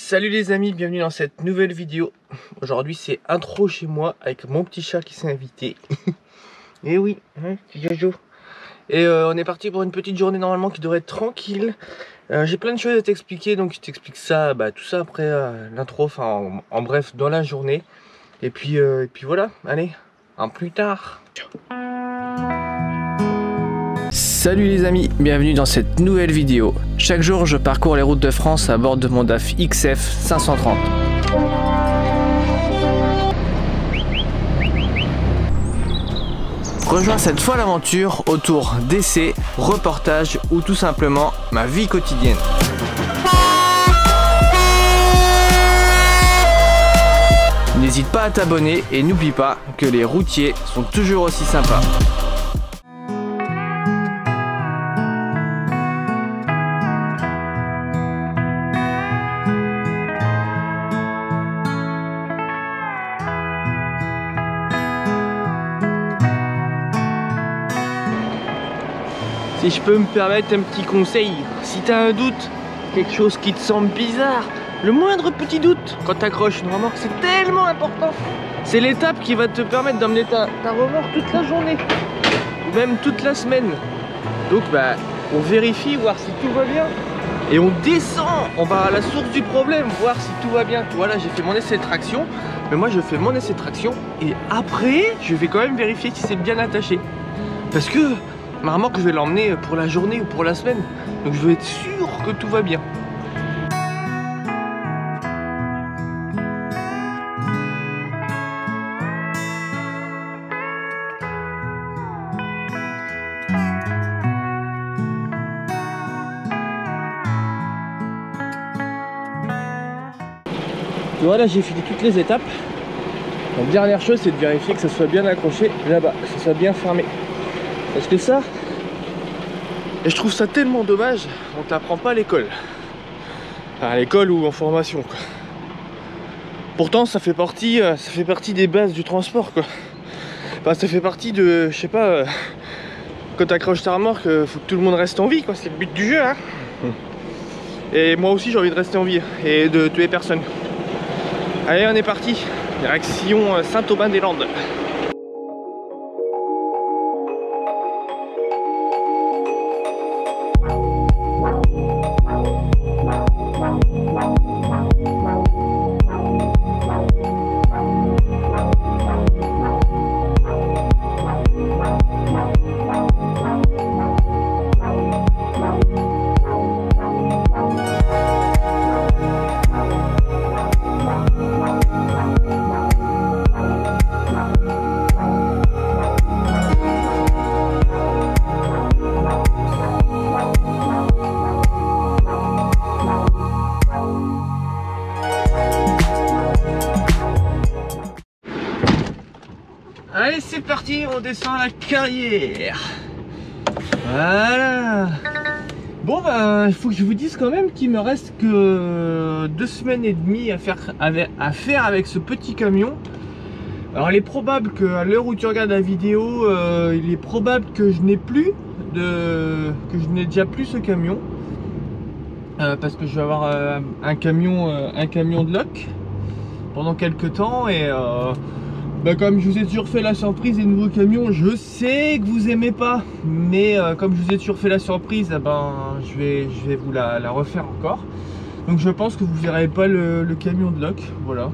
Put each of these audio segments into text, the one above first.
Salut les amis, bienvenue dans cette nouvelle vidéo. Aujourd'hui c'est intro chez moi avec mon petit chat qui s'est invité. Et eh oui, hein, Jojo. Et euh, on est parti pour une petite journée normalement qui devrait être tranquille. Euh, j'ai plein de choses à t'expliquer, donc je t'explique ça, bah, tout ça après euh, l'intro, enfin en, bref dans la journée. Et puis, et puis voilà, allez, un plus tard. Salut les amis, bienvenue dans cette nouvelle vidéo. Chaque jour, je parcours les routes de France à bord de mon DAF XF 530. Rejoins cette fois l'aventure autour d'essais, reportages ou tout simplement ma vie quotidienne. N'hésite pas à t'abonner et n'oublie pas que les routiers sont toujours aussi sympas. Si je peux me permettre un petit conseil, si tu as un doute, quelque chose qui te semble bizarre, le moindre petit doute quand tu accroches une remorque, c'est tellement important. C'est l'étape qui va te permettre d'emmener ta, remorque toute la journée, ou même toute la semaine. Donc bah, on vérifie, voir si tout va bien. Et on descend, on va à la source du problème, voir si tout va bien. Voilà, j'ai fait mon essai de traction, mais moi je fais mon essai de traction et après, je vais quand même vérifier si c'est bien attaché. Parce que Ma que je vais l'emmener pour la journée ou pour la semaine. Donc je veux être sûr que tout va bien. Voilà, j'ai fini toutes les étapes. La dernière chose, c'est de vérifier que ça soit bien accroché là-bas, que ça soit bien fermé. Parce que ça, et je trouve ça tellement dommage, on t'apprend pas à l'école. À l'école ou en formation quoi. Pourtant ça fait partie euh, ça fait partie des bases du transport quoi. Enfin ça fait partie de. je sais pas euh, quand t'accroches ta remorque, euh, faut que tout le monde reste en vie quoi, c'est le but du jeu hein. Et moi aussi j'ai envie de rester en vie et de tuer personne. Allez on est parti, direction Saint-Aubin-des-Landes. On descend la carrière. Voilà. Bon, ben, il faut que je vous dise quand même qu'il me reste que deux semaines et demie à faire, à faire avec ce petit camion. Alors, il est probable qu'à l'heure où tu regardes la vidéo, euh, il est probable que je n'ai plus de, que je n'ai déjà plus ce camion. Euh, parce que je vais avoir euh, un camion, un camion de loc pendant quelques temps et bah comme je vous ai toujours fait la surprise des nouveaux camions, je sais que vous aimez pas, mais euh, comme je vous ai toujours fait la surprise, eh ben, je, vais, je vais vous la, refaire encore. Donc je pense que vous verrez pas le, camion de loc, voilà.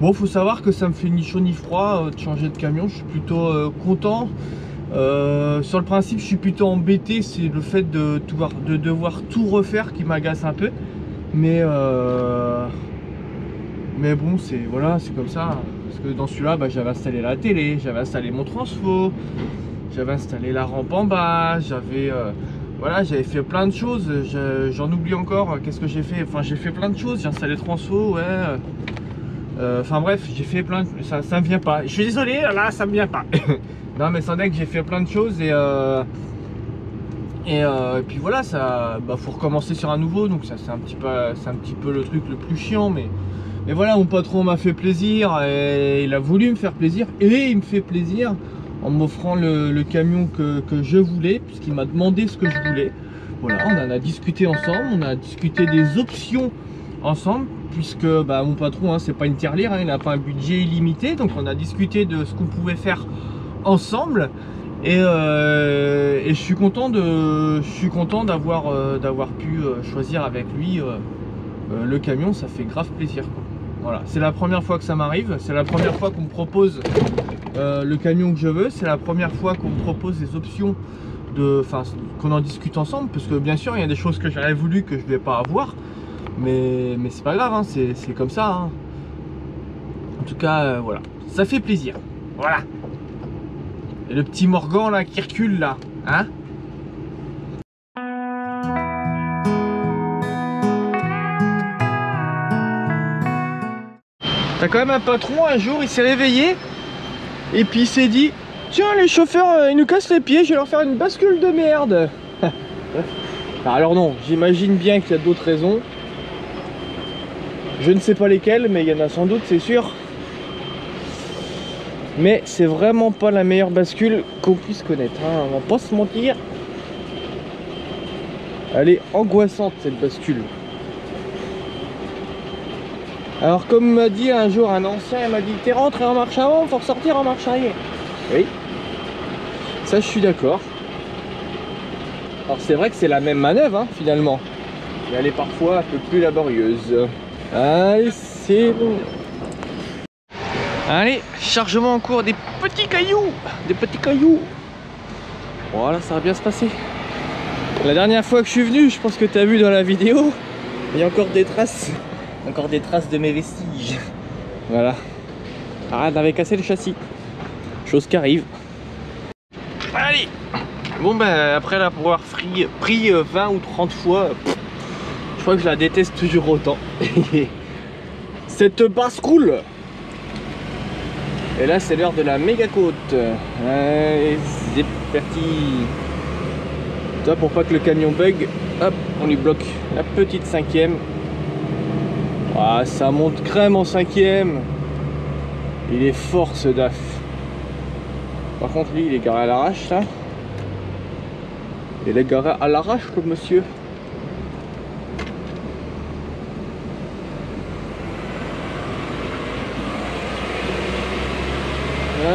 Bon, faut savoir que ça me fait ni chaud ni froid euh, de changer de camion, je suis plutôt euh, content. sur le principe, je suis plutôt embêté, c'est le fait de, de, devoir tout refaire qui m'agace un peu. Mais, mais bon, c'est voilà, c'est comme ça. Parce que dans celui-là, bah, j'avais installé la télé, j'avais installé mon transfo, j'avais installé la rampe en bas, j'avais euh, voilà, j'avais fait plein de choses. J'en oublie encore. Qu'est-ce que j'ai fait? Enfin, j'ai fait plein de choses. J'ai installé transfo, ouais. Euh, enfin bref, j'ai fait plein de... Ça, ça me vient pas. Je suis désolé, là, ça me vient pas. non, mais sans que j'ai fait plein de choses et... Euh, et, puis voilà, ça, bah, faut recommencer sur un nouveau, donc ça c'est un petit peu, c'est un petit peu le truc le plus chiant, mais et voilà, mon patron m'a fait plaisir et il a voulu me faire plaisir et il me fait plaisir en m'offrant le, camion que, je voulais puisqu'il m'a demandé ce que je voulais. Voilà, on en a discuté ensemble, on a discuté des options ensemble, puisque bah, mon patron, hein, c'est pas une tirelire, hein, il n'a pas un budget illimité, donc on a discuté de ce qu'on pouvait faire ensemble. Et, euh, je suis content de, je suis content d'avoir euh, d'avoir pu euh, choisir avec lui le camion, ça fait grave plaisir. Voilà, c'est la première fois que ça m'arrive, c'est la première fois qu'on me propose le camion que je veux, c'est la première fois qu'on me propose des options de, enfin, qu'on en discute ensemble, parce que bien sûr il y a des choses que j'aurais voulu que je vais pas avoir, mais, c'est pas grave, hein, c'est comme ça. Hein. En tout cas, voilà, ça fait plaisir. Voilà. Et le petit Morgan là qui recule là, hein T'as quand même un patron, un jour il s'est réveillé et puis il s'est dit Tiens les chauffeurs euh, ils nous cassent les pieds, je vais leur faire une bascule de merde Alors non, j'imagine bien qu'il y a d'autres raisons. Je ne sais pas lesquelles, mais il y en a sans doute, c'est sûr mais c'est vraiment pas la meilleure bascule qu'on puisse connaître hein. on va pas se mentir elle est angoissante cette bascule alors comme m'a dit un jour un ancien il m'a dit t'es rentré en marche avant faut ressortir en marche arrière. Oui. Ça je suis d'accord. Alors c'est vrai que c'est la même manœuvre hein, finalement. Mais elle est parfois un peu plus laborieuse. Allez c'est bon. Allez, chargement en cours des petits cailloux. Des petits cailloux. Voilà, ça va bien se passer. La dernière fois que je suis venu, je pense que tu as vu dans la vidéo, il y a encore des traces. Encore des traces de mes vestiges. Voilà. Ah, t'avais cassé le châssis. Chose qui arrive. Allez Bon ben, après l'avoir pris 20 euh, ou 30 fois, je crois que je la déteste toujours autant. Cette basse coule et là, c'est l'heure de la méga côte. Allez, c'est parti. Toi, pour pas que le camion bug, hop, on lui bloque la petite cinquième. Ah, ça monte crème en cinquième. Il est fort ce DAF. Par contre, lui, il est garé à l'arrache là. Il est garé à l'arrache, le monsieur.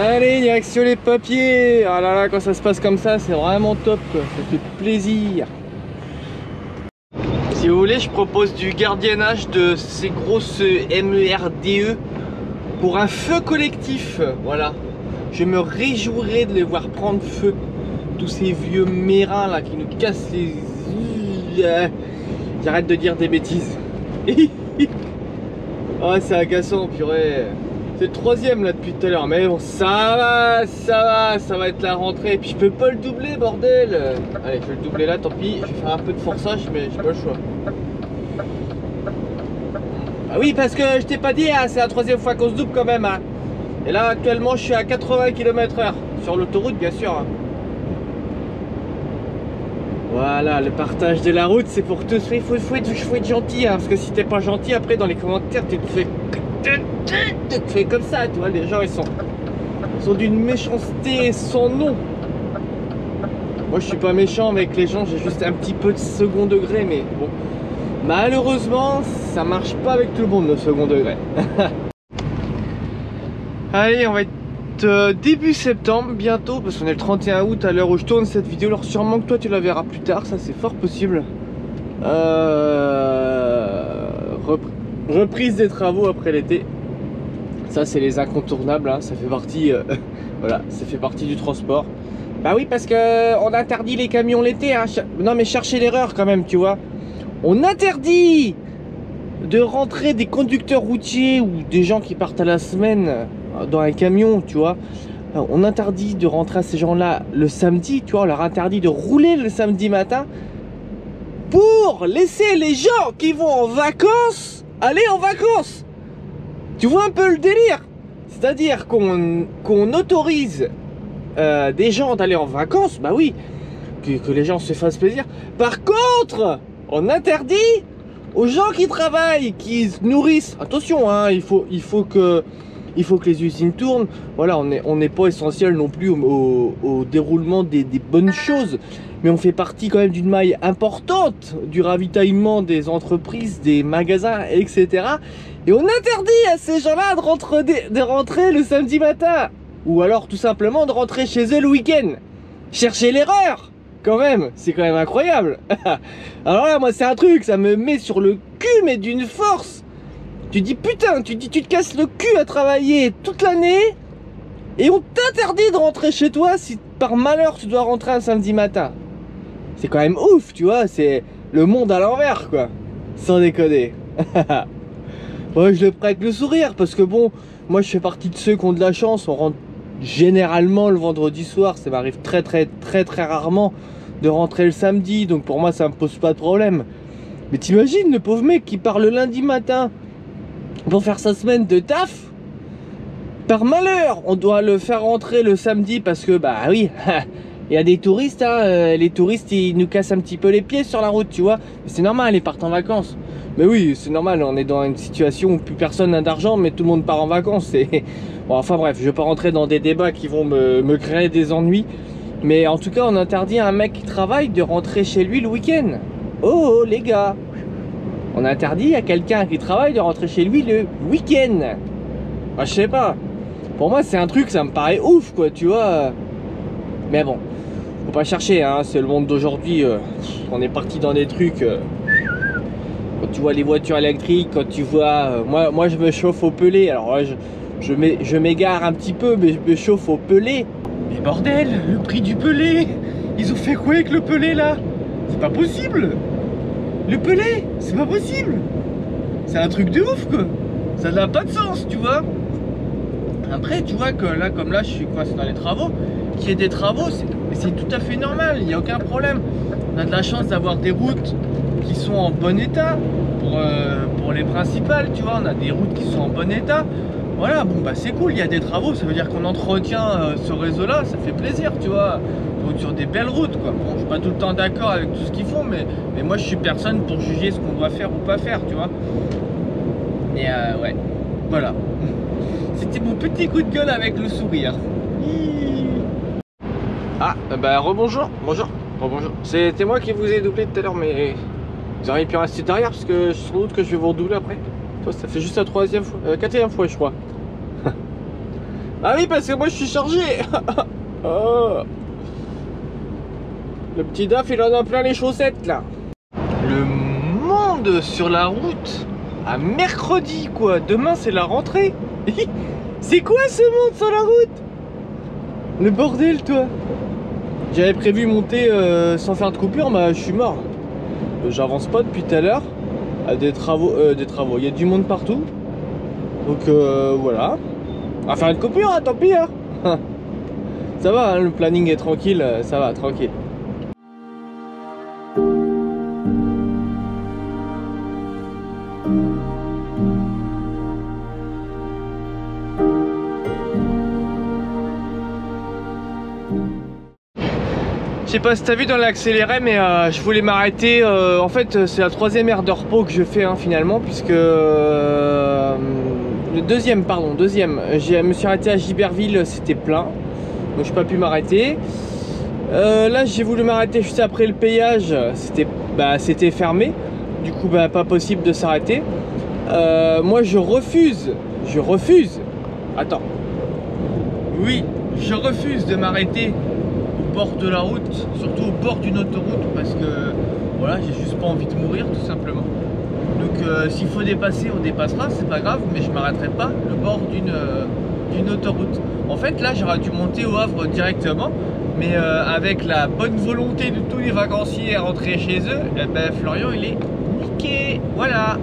Allez, direction les papiers Ah là là, quand ça se passe comme ça, c'est vraiment top. Ça fait plaisir Si vous voulez, je propose du gardiennage de ces grosses MERDE pour un feu collectif, voilà. Je me réjouirais de les voir prendre feu. Tous ces vieux mérins là qui nous cassent les... J'arrête de dire des bêtises. oh, c'est agaçant, purée. C'est le troisième là depuis tout à l'heure, mais bon, ça va, ça va, ça va être la rentrée. Et puis je peux pas le doubler, bordel. Allez, je vais le doubler là, tant pis. Je vais faire un peu de forçage, mais j'ai pas le choix. Ah oui, parce que je t'ai pas dit, hein, c'est la troisième fois qu'on se double quand même. Hein. Et là, actuellement, je suis à 80 km/h sur l'autoroute, bien sûr. Hein. Voilà, le partage de la route, c'est pour tous. Il faut, faut, être, faut être gentil, parce que si t'es pas gentil, après dans les commentaires, tu te fais tu fais comme ça, tu vois, les gens ils sont, sont d'une méchanceté sans nom. Moi je suis pas méchant avec les gens, j'ai juste un petit peu de second degré, mais bon. Malheureusement, ça marche pas avec tout le monde le second degré. Allez, on va être euh, début septembre bientôt, parce qu'on est le 31 août à l'heure où je tourne cette vidéo. Alors sûrement que toi tu la verras plus tard, ça c'est fort possible. Euh, reprise des travaux après l'été. Ça, c'est les incontournables, hein. ça fait partie, euh, voilà, ça fait partie du transport. Bah oui, parce que on interdit les camions l'été. Hein. Non, mais cherchez l'erreur quand même, tu vois. On interdit de rentrer des conducteurs routiers ou des gens qui partent à la semaine euh, dans un camion, tu vois. Euh, on interdit de rentrer à ces gens-là le samedi, tu vois. On leur interdit de rouler le samedi matin pour laisser les gens qui vont en vacances aller en vacances. Tu vois un peu le délire? C'est-à-dire qu'on autorise euh, des gens d'aller en vacances, bah oui, que, les gens se fassent plaisir. Par contre, on interdit aux gens qui travaillent, qui se nourrissent. Attention, hein, il, faut, il, faut que, il faut que les usines tournent. Voilà, on n'est on pas essentiel non plus au, déroulement des, des bonnes choses. Mais on fait partie quand même d'une maille importante du ravitaillement des entreprises, des magasins, etc. Et on interdit à ces gens-là de, rentrer, le samedi matin. Ou alors tout simplement de rentrer chez eux le week-end. Chercher l'erreur quand même, c'est quand même incroyable. Alors là, moi, c'est un truc, ça me met sur le cul, mais d'une force. Tu dis putain, tu dis tu te casses le cul à travailler toute l'année et on t'interdit de rentrer chez toi si par malheur tu dois rentrer un samedi matin. C'est quand même ouf, tu vois, c'est le monde à l'envers, quoi. Sans déconner. ouais, je le prends avec le sourire parce que bon, moi je fais partie de ceux qui ont de la chance, on rentre généralement le vendredi soir, ça m'arrive très très très très rarement de rentrer le samedi, donc pour moi ça me pose pas de problème. Mais t'imagines le pauvre mec qui part le lundi matin pour faire sa semaine de taf? Par malheur, on doit le faire rentrer le samedi parce que bah oui, il y a des touristes, hein, euh, les touristes ils nous cassent un petit peu les pieds sur la route, tu vois. C'est normal, ils partent en vacances. Mais oui, c'est normal, on est dans une situation où plus personne n'a d'argent, mais tout le monde part en vacances. Et... Bon, enfin bref, je vais pas rentrer dans des débats qui vont me, me créer des ennuis. Mais en tout cas, on interdit à un mec qui travaille de rentrer chez lui le week-end. Oh, les gars On interdit à quelqu'un qui travaille de rentrer chez lui le week-end. Bah, je sais pas. Pour moi, c'est un truc, ça me paraît ouf, quoi, tu vois. Mais bon, faut pas chercher, hein, c'est le monde d'aujourd'hui. Euh, on est parti dans des trucs. Euh, quand tu vois les voitures électriques, quand tu vois. Euh, moi, moi, je me chauffe au pelé. Alors je, je m'égare un petit peu, mais je me chauffe au pelé. Mais bordel, le prix du pelé Ils ont fait quoi avec le pelé là? C'est pas possible Le pelé C'est pas possible C'est un truc de ouf quoi Ça n'a pas de sens, tu vois Après, tu vois que là, comme là, je suis coincé dans les travaux, qu'il y ait des travaux, c'est tout à fait normal, il n'y a aucun problème. On a de la chance d'avoir des routes qui sont en bon état pour, euh, pour les principales, tu vois, on a des routes qui sont en bon état. Voilà, bon bah c'est cool, il y a des travaux, ça veut dire qu'on entretient euh, ce réseau-là, ça fait plaisir, tu vois, sur des belles routes, quoi. Bon, je suis pas tout le temps d'accord avec tout ce qu'ils font, mais, mais moi je suis personne pour juger ce qu'on doit faire ou pas faire, tu vois. Et euh, ouais, voilà. C'était mon petit coup de gueule avec le sourire. Ah, bah rebonjour, bonjour, rebonjour. C'était moi qui vous ai doublé tout à l'heure, mais vous auriez pu rester derrière parce que je sans doute que je vais vous redoubler après ça fait juste la troisième fois, euh, quatrième fois, je crois. ah oui, parce que moi, je suis chargé. oh. Le petit DAF, il en a plein les chaussettes, là. Le monde sur la route à mercredi, quoi. Demain, c'est la rentrée. c'est quoi ce monde sur la route? Le bordel, toi. J'avais prévu monter euh, sans faire de coupure, mais je suis mort. J'avance pas depuis tout à l'heure des travaux, euh, des travaux. Il y a du monde partout. Donc euh, voilà. Va faire une coupure, hein, tant pis. Hein. ça va, hein, le planning est tranquille, euh, ça va, tranquille. Sais pas si t'as vu dans l'accéléré mais euh, je voulais m'arrêter euh, en fait c'est la troisième heure de repos que je fais hein, finalement puisque euh, le deuxième pardon deuxième je me suis arrêté à Giberville c'était plein donc je n'ai pas pu m'arrêter. Là j'ai voulu m'arrêter juste après le payage c'était bah, c'était fermé du coup bah, pas possible de s'arrêter. Moi je refuse je refuse attends. Oui je refuse de m'arrêter bord de la route, surtout au bord d'une autoroute, parce que voilà, j'ai juste pas envie de mourir tout simplement. Donc euh, s'il faut dépasser, on dépassera, c'est pas grave, mais je m'arrêterai pas le bord d'une euh, autoroute. En fait, là, j'aurais dû monter au Havre directement, mais euh, avec la bonne volonté de tous les vacanciers à rentrer chez eux, eh ben, Florian, il est niqué. Voilà.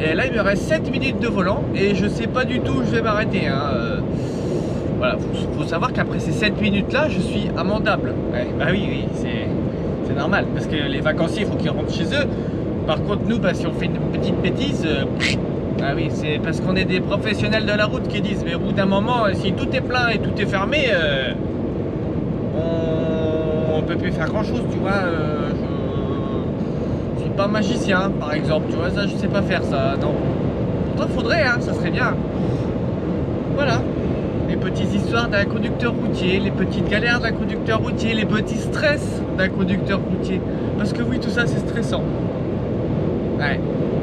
Et là, il me reste 7 minutes de volant et je sais pas du tout où je vais m'arrêter. Hein. Voilà, faut, savoir qu'après ces 7 minutes là, je suis amendable. bah oui, oui, c'est normal, parce que les vacanciers, il faut qu'ils rentrent chez eux. Par contre, nous, bah, si on fait une petite bêtise, euh, ah oui, c'est parce qu'on est des professionnels de la route qui disent, mais au bout d'un moment, si tout est plein et tout est fermé, euh, on, ne peut plus faire grand chose, tu vois. Euh, je, suis pas magicien, par exemple, tu vois, ça, je sais pas faire ça, non. Pourtant, faudrait, hein, ça serait bien. Voilà. Les petites histoires d'un conducteur routier, les petites galères d'un conducteur routier, les petits stress d'un conducteur routier. Parce que oui, tout ça, c'est stressant. Ouais.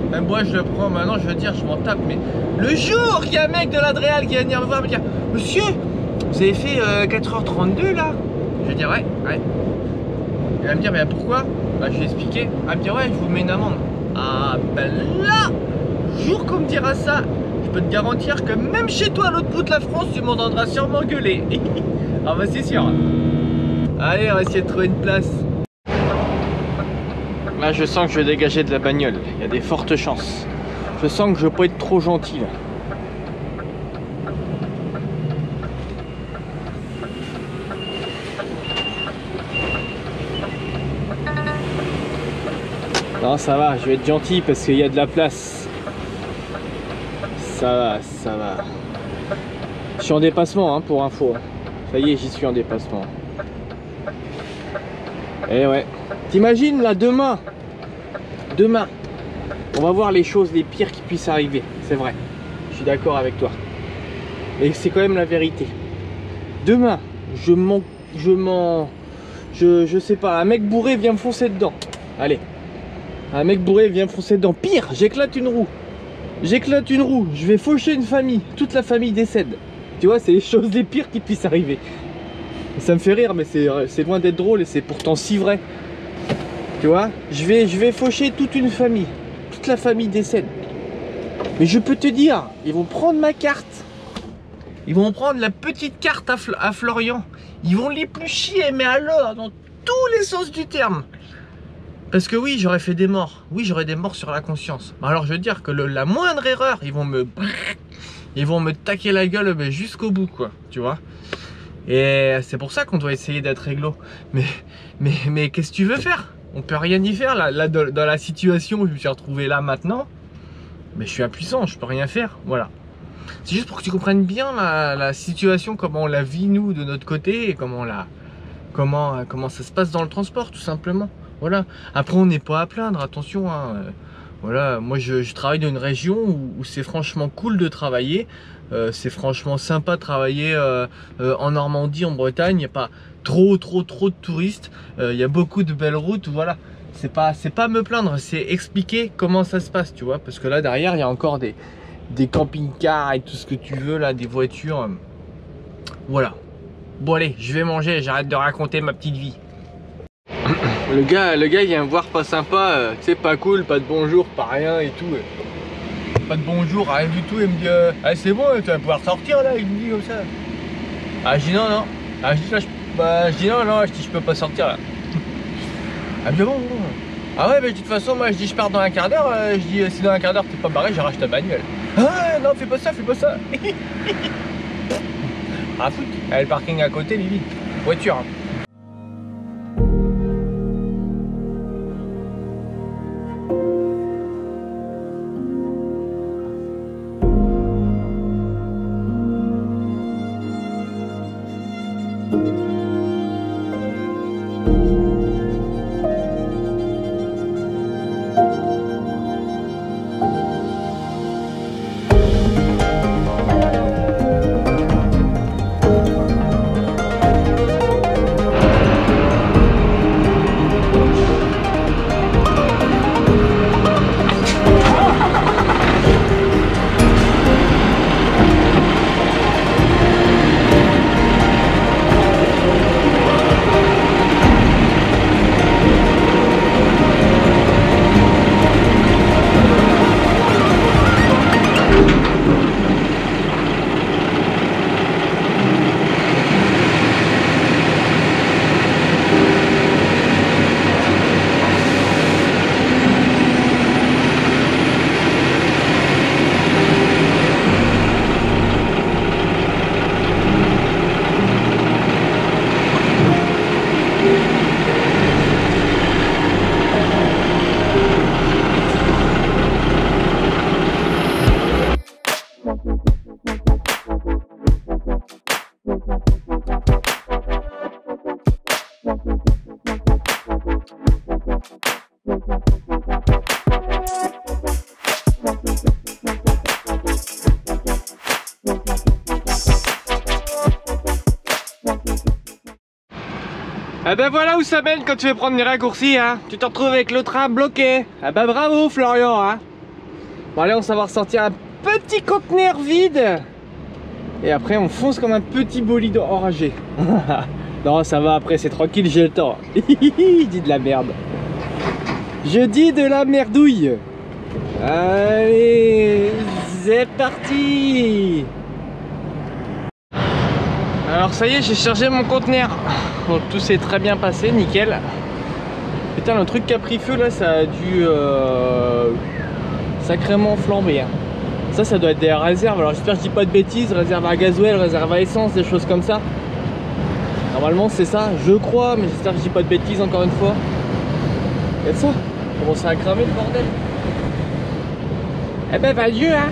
Même moi, je le prends maintenant, je veux dire, je m'en tape. Mais le jour qu'il y a un mec de l'Adréal qui va venir me voir me dire Monsieur, vous avez fait 4h32 là? Je vais dire Ouais, ouais. Il va me dire Mais pourquoi? Bah, je vais expliquer. Ah, me dire Ouais, je vous mets une amende. Ah, ben là Jour qu'on me dira ça, peux te garantir que même chez toi à l'autre bout de la France, tu m'entendras sûrement gueuler. ah, bah, c'est sûr. Allez, on va essayer de trouver une place. Là, je sens que je vais dégager de la bagnole. Il y a des fortes chances. Je sens que je vais pas être trop gentil. Non, ça va, je vais être gentil parce qu'il y a de la place. Ça va, ça va. Je suis en dépassement hein, pour info. Ça y est, j'y suis en dépassement. Et ouais. T'imagines là demain Demain, on va voir les choses les pires qui puissent arriver. C'est vrai. Je suis d'accord avec toi. Et c'est quand même la vérité. Demain, je m'en. Je m'en. Je, je sais pas, un mec bourré vient me foncer dedans. Allez. Un mec bourré vient me foncer dedans. Pire, j'éclate une roue. J'éclate une roue. Je vais faucher une famille. Toute la famille décède. Tu vois, c'est les choses les pires qui puissent arriver. Ça me fait rire, mais c'est loin d'être drôle et c'est pourtant si vrai. Tu vois, je vais, faucher toute une famille. Toute la famille décède. Mais je peux te dire, ils vont prendre ma carte. Ils vont prendre la petite carte à, à Florian. Ils vont l'éplucher, mais alors, dans tous les sens du terme. Parce que oui, j'aurais fait des morts. Oui, j'aurais des morts sur la conscience. Alors je veux dire que la moindre erreur, ils vont me... Ils vont me taquer la gueule jusqu'au bout, quoi. Tu vois Et c'est pour ça qu'on doit essayer d'être réglo. Mais, mais, qu'est-ce que tu veux faire? On peut rien y faire. Là, là, dans la situation où je me suis retrouvé là maintenant, mais je suis impuissant, je peux rien faire. Voilà. C'est juste pour que tu comprennes bien la, situation, comment on la vit nous de notre côté et comment ça se passe dans le transport, tout simplement. Voilà. Après, on n'est pas à plaindre, attention. Hein. Voilà, moi je, travaille dans une région où, c'est franchement cool de travailler. Euh, c'est franchement sympa de travailler euh, euh, en Normandie, en Bretagne. Il n'y a pas trop, trop, trop de touristes. Il y a beaucoup de belles routes. Voilà. C'est pas, pas me plaindre, c'est expliquer comment ça se passe, tu vois. Parce que là derrière, il y a encore des, des camping-cars et tout ce que tu veux, là, des voitures. Voilà. Bon allez, je vais manger, j'arrête de raconter ma petite vie. Le gars, le gars il vient me voir pas sympa, euh, tu sais, pas cool, pas de bonjour, pas rien et tout. euh. Pas de bonjour, rien du tout. Il me dit, euh, ah, c'est bon, tu vas pouvoir sortir là. Il me dit comme ça. Ah, je dis non, non. Ah, je dis, là, bah, je dis non, non, je dis, je peux pas sortir là. Ah, bien bon, bon. Ah, ouais, mais de toute façon, moi, je dis, je pars dans un quart d'heure. je dis, si dans un quart d'heure t'es pas barré, j'arrache ta bagnole. Ah, non, fais pas ça, fais pas ça. ah, foutre. Il y a le parking à côté, Lily. Voiture. hein. Ben voilà où ça mène quand tu veux prendre les raccourcis, hein. Tu te retrouves avec le train bloqué. Ah bah bravo Florian, hein. Bon allez, on va ressortir un petit conteneur vide. Et après, on fonce comme un petit bolide enragé. non, ça va, après, c'est tranquille, j'ai le temps. Dit de la merde. Je dis de la merdouille. Allez, c'est parti Alors ça y est, j'ai chargé mon conteneur. Tout s'est très bien passé, nickel. Putain, le truc qui a pris feu là, ça a dû euh, sacrément flamber. hein. Ça, ça doit être des réserves. Alors j'espère que je dis pas de bêtises. Réserve à gasoil, réserve à essence, des choses comme ça. Normalement, c'est ça, je crois, mais j'espère que je dis pas de bêtises encore une fois. Regarde ça, commence à cramer le bordel? Eh ben, va Dieu, hein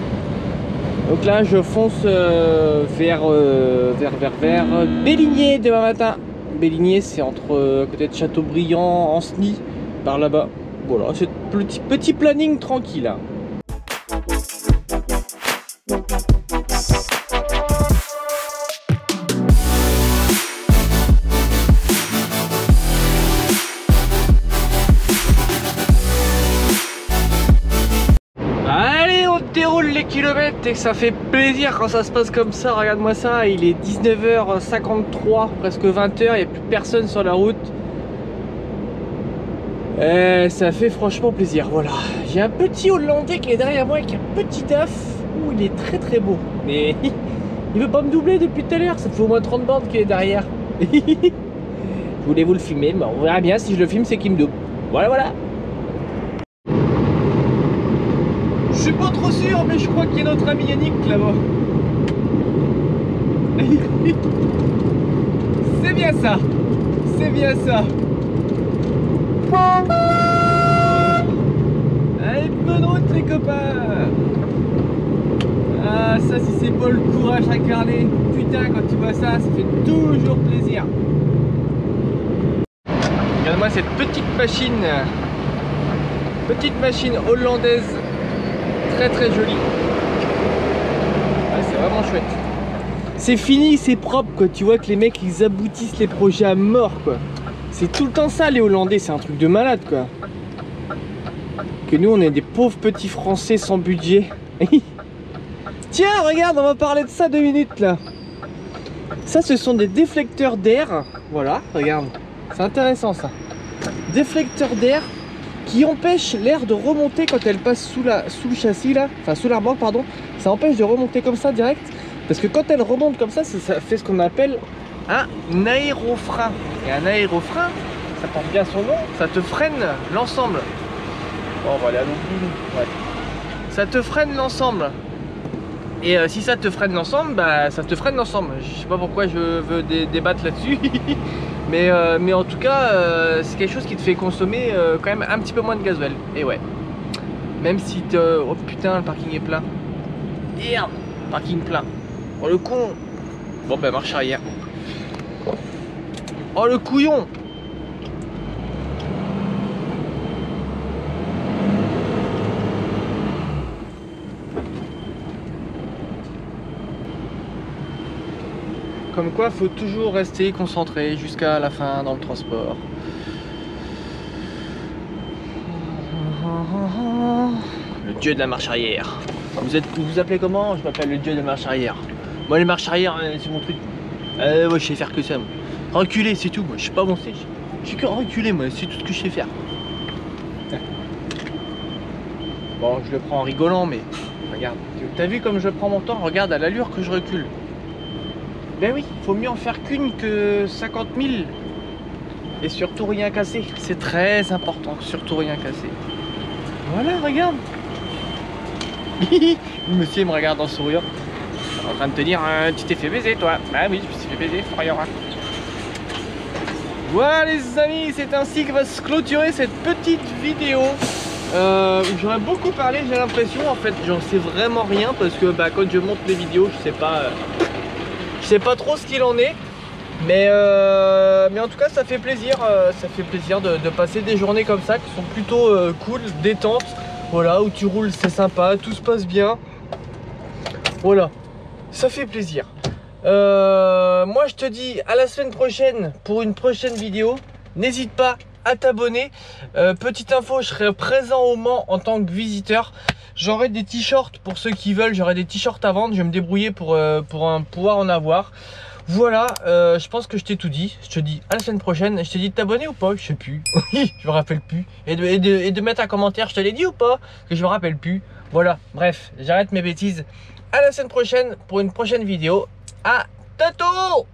Donc là, je fonce euh, vers, euh, vers, vers, vers euh, Béligné demain matin. Béligné, c'est entre euh, côté de Châteaubriand, Ancenis, par là-bas. Voilà, c'est petit, petit planning tranquille. hein. Que ça fait plaisir quand ça se passe comme ça. Regarde-moi ça, il est 19h53, presque 20h, il n'y a plus personne sur la route. Et ça fait franchement plaisir, voilà. J'ai un petit Hollandais qui est derrière moi avec un petit DAF. Ouh, il est très très beau. Mais il veut pas me doubler depuis tout à l'heure, ça fait au moins 30 bandes qu'il est derrière. Je voulais vous le filmer, mais on verra bien si je le filme, c'est qu'il me double. Voilà, voilà. Je suis pas trop sûr, notre ami Yannick là-bas. C'est bien ça. C'est bien ça. Allez, bonne route les copains. Ah, ça, si c'est pas le courage incarné. Putain, quand tu vois ça, ça fait toujours plaisir. Regarde-moi cette petite machine. Petite machine hollandaise très très joli. C'est vraiment chouette. C'est fini, c'est propre quoi. Tu vois que les mecs ils aboutissent les projets à mort. C'est tout le temps ça les Hollandais, c'est un truc de malade quoi. Que nous on est des pauvres petits Français sans budget. Tiens, regarde, on va parler de ça deux minutes là. Ça, ce sont des déflecteurs d'air. Voilà, regarde. C'est intéressant ça. Déflecteurs d'air qui empêche l'air de remonter quand elle passe sous, la, sous le châssis là, enfin sous la remorque pardon, ça empêche de remonter comme ça direct, parce que quand elle remonte comme ça, ça, ça fait ce qu'on appelle un aérofrein. Et un aérofrein, ça porte bien son nom, ça te freine l'ensemble. Bon, on va aller à l'autre ouais. Ça te freine l'ensemble. Et euh, si ça te freine l'ensemble, bah ça te freine l'ensemble. Je sais pas pourquoi je veux dé- débattre là-dessus. mais, euh, mais en tout cas, euh, c'est quelque chose qui te fait consommer euh, quand même un petit peu moins de gasoil. Et ouais. Même si te... Oh putain, le parking est plein. Merde, parking plein. Oh le con. Bon bah marche arrière. Oh le couillon Comme quoi, faut toujours rester concentré jusqu'à la fin dans le transport. Le dieu de la marche arrière. Vous êtes, vous, vous appelez comment? Je m'appelle le dieu de la marche arrière. Moi, les marches arrière, euh, c'est mon truc. Euh, moi, je sais faire que ça. Moi. Reculer, c'est tout. Moi, je suis pas bon stage. Je suis que reculer, moi. C'est tout ce que je sais faire. Bon, je le prends en rigolant, mais regarde. T'as vu comme je prends mon temps? Regarde à l'allure que je recule. Ben oui, faut mieux en faire qu'une que 50 000. Et surtout rien casser. C'est très important, surtout rien casser. Voilà, regarde. Le monsieur me regarde en souriant. En train de te dire, euh, tu t'es fait baiser toi. Bah oui, je me suis fait baiser, Florian. Voilà les amis, c'est ainsi que va se clôturer cette petite vidéo. Euh, J'aurais beaucoup parlé, j'ai l'impression. En fait, j'en sais vraiment rien parce que bah, quand je monte les vidéos, je sais pas. euh, je sais pas trop ce qu'il en est. Mais, euh, en tout cas, ça fait plaisir. euh, ça fait plaisir de, passer des journées comme ça qui sont plutôt euh, cool, détente. Voilà, où tu roules, c'est sympa, tout se passe bien. Voilà, ça fait plaisir. Moi, je te dis à la semaine prochaine pour une prochaine vidéo. N'hésite pas à t'abonner. Petite info, je serai présent au Mans en tant que visiteur. J'aurai des t-shirts pour ceux qui veulent. J'aurai des t-shirts à vendre. Je vais me débrouiller pour, euh, pour pouvoir en avoir. Voilà, euh, je pense que je t'ai tout dit. Je te dis à la semaine prochaine. Je t'ai dit de t'abonner ou pas Je sais plus. je me rappelle plus. Et de mettre un commentaire, je te l'ai dit ou pas Que je me rappelle plus. Voilà, bref, j'arrête mes bêtises. À la semaine prochaine pour une prochaine vidéo. À tantôt